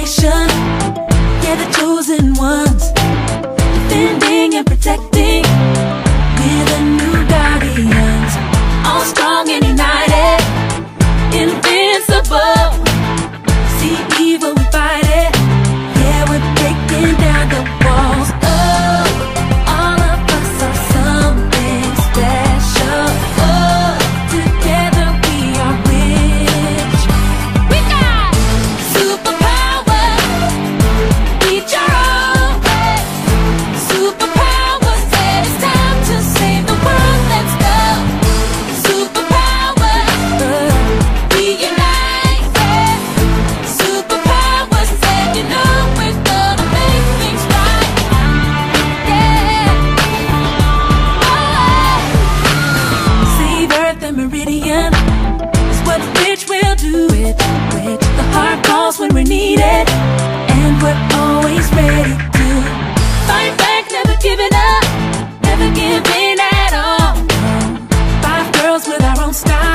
generation, yeah, the chosen ones, defending and protecting. do it with the heart calls when we're needed, and we're always ready to fight back, never giving up, never giving at all. Five girls with our own style.